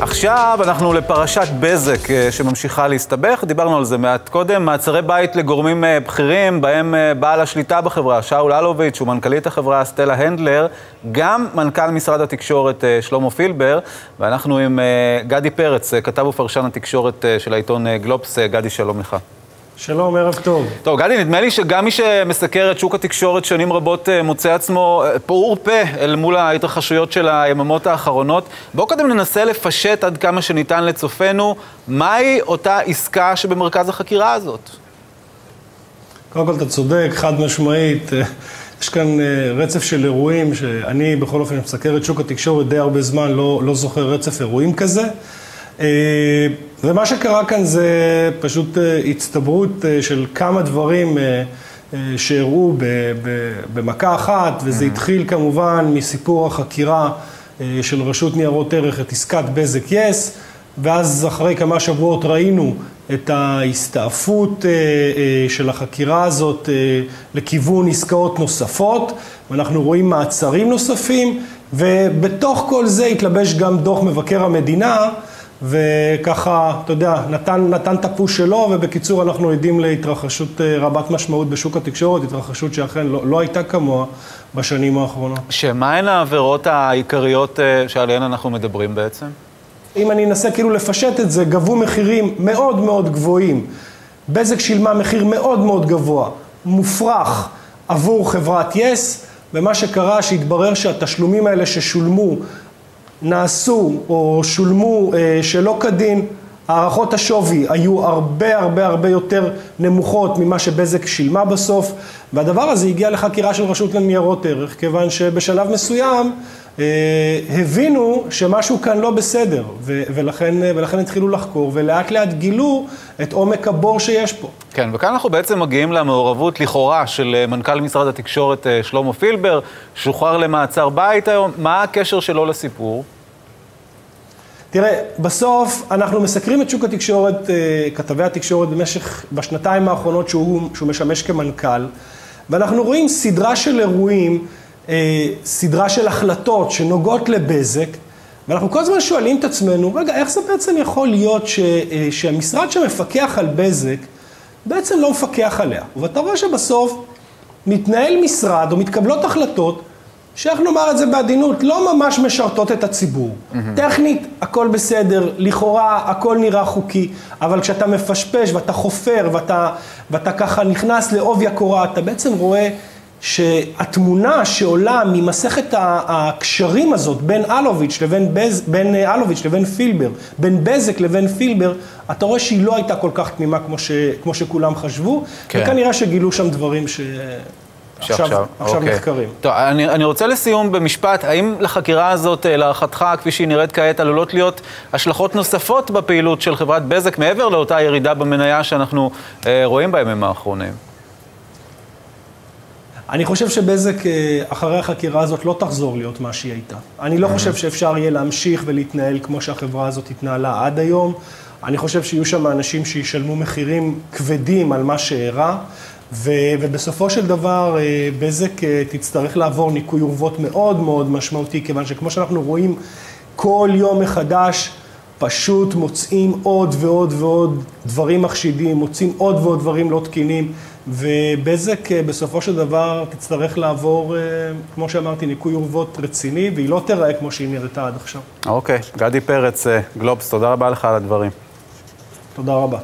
עכשיו אנחנו לפרשת בזק אה, שממשיכה להסתבך, דיברנו על זה מעט קודם, מעצרי בית לגורמים אה, בכירים, בהם אה, בעל השליטה בחברה, שאול אלוביץ' ומנכ"לית החברה סטלה הנדלר, גם מנכ"ל משרד התקשורת שלמה פילבר, ואנחנו עם גדי פרץ, כתב ופרשן התקשורת של העיתון גלובס. גדי, שלום לך. שלום, ערב טוב. טוב, גדי, נדמה לי שגם מי שמסקר את שוק התקשורת שנים רבות אה, מוצא עצמו אה, פעור פה אל מול ההתרחשויות של היממות האחרונות. בואו קודם ננסה לפשט עד כמה שניתן לצופנו, מהי אותה עסקה שבמרכז החקירה הזאת? קודם כל, אתה צודק, חד משמעית. אה, יש כאן רצף של אירועים שאני בכל אופן מסקר את שוק התקשורת די הרבה זמן, לא, לא זוכר רצף אירועים כזה. אה, ומה שקרה כאן זה פשוט אה, הצטברות אה, של כמה דברים שאירעו במכה אחת, וזה mm-hmm. התחיל כמובן מסיפור החקירה של רשות ניירות ערך את עסקת בזק יס, ואז אחרי כמה שבועות ראינו את ההסתעפות של החקירה הזאת לכיוון עסקאות נוספות, ואנחנו רואים מעצרים נוספים, ובתוך כל זה התלבש גם דוח מבקר המדינה. וככה, אתה יודע, נתן, נתן את הפוש שלו, ובקיצור אנחנו עדים להתרחשות אה, רבת משמעות בשוק התקשורת, התרחשות שאכן לא, לא הייתה כמוה בשנים האחרונות. שמהן העבירות העיקריות אה, שעליהן אנחנו מדברים בעצם? אם אני אנסה כאילו לפשט את זה, גבו מחירים מאוד מאוד גבוהים. בזק שילמה מחיר מאוד מאוד גבוה, מופרך, עבור חברת יס, ומה שקרה שהתברר שהתשלומים האלה ששולמו נעשו או שולמו אה, שלא כדין, הערכות השווי היו הרבה הרבה הרבה יותר נמוכות ממה שבזק שילמה בסוף, והדבר הזה הגיע לחקירה של רשות לניירות ערך, כיוון שבשלב מסוים אה, הבינו שמשהו כאן לא בסדר, ולכן, ולכן התחילו לחקור, ולאט לאט גילו את עומק הבור שיש פה. כן, וכאן אנחנו בעצם מגיעים למעורבות לכאורה של אה, מנכ"ל משרד התקשורת אה, שלמה פילבר, שוחרר למעצר בית היום, מה הקשר שלו לסיפור? תראה, בסוף אנחנו מסקרים את שוק התקשורת, כתבי התקשורת במשך, בשנתיים האחרונות שהוא, שהוא משמש כמנכ"ל, ואנחנו רואים סדרה של אירועים אה, סדרה של החלטות שנוגעות לבזק, ואנחנו כל הזמן שואלים את עצמנו, רגע, איך זה בעצם יכול להיות ש, אה, שהמשרד שמפקח על בזק בעצם לא מפקח עליה? ואתה רואה שבסוף מתנהל משרד או מתקבלות החלטות שאיך נאמר את זה בעדינות, לא ממש משרתות את הציבור. Mm-hmm. טכנית, הכל בסדר, לכאורה הכל נראה חוקי, אבל כשאתה מפשפש ואתה חופר ואתה, ואתה ככה נכנס לעובי הקורה, אתה בעצם רואה שהתמונה שעולה ממסכת הקשרים הזאת בין אלוביץ' לבין, בז, בין אה, אלוביץ' לבין פילבר, בין בזק לבין פילבר, אתה רואה שהיא לא הייתה כל כך תמימה כמו, ש, כמו שכולם חשבו, כן. וכנראה שגילו שם דברים ש... שעכשיו, עכשיו עכשיו אוקיי. נחקרים. טוב, אני, אני רוצה לסיום במשפט, האם לחקירה הזאת, אה, להערכתך, כפי שהיא נראית כעת, עלולות להיות השלכות נוספות בפעילות של חברת בזק, מעבר לאותה ירידה במניה שאנחנו אה, רואים בימים האחרונים? אני חושב שבזק אה, אחרי החקירה הזאת לא תחזור להיות מה שהיא הייתה. אני לא חושב שאפשר יהיה להמשיך ולהתנהל כמו שהחברה הזאת התנהלה עד היום. אני חושב שיהיו שם אנשים שישלמו מחירים כבדים על מה שאירע, ובסופו של דבר אה, בזק אה, תצטרך לעבור ניקוי אורוות מאוד מאוד משמעותי, כיוון שכמו שאנחנו רואים כל יום מחדש, פשוט מוצאים עוד ועוד ועוד דברים מחשידים, מוצאים עוד ועוד דברים לא תקינים, ובזק אה, בסופו של דבר תצטרך לעבור, כמו שאמרתי, ניקוי אורוות רציני, והיא לא תיראה כמו שהיא נראתה עד עכשיו. אוקיי, גדי פרץ, גלובס, תודה רבה לך על הדברים. תודה רבה.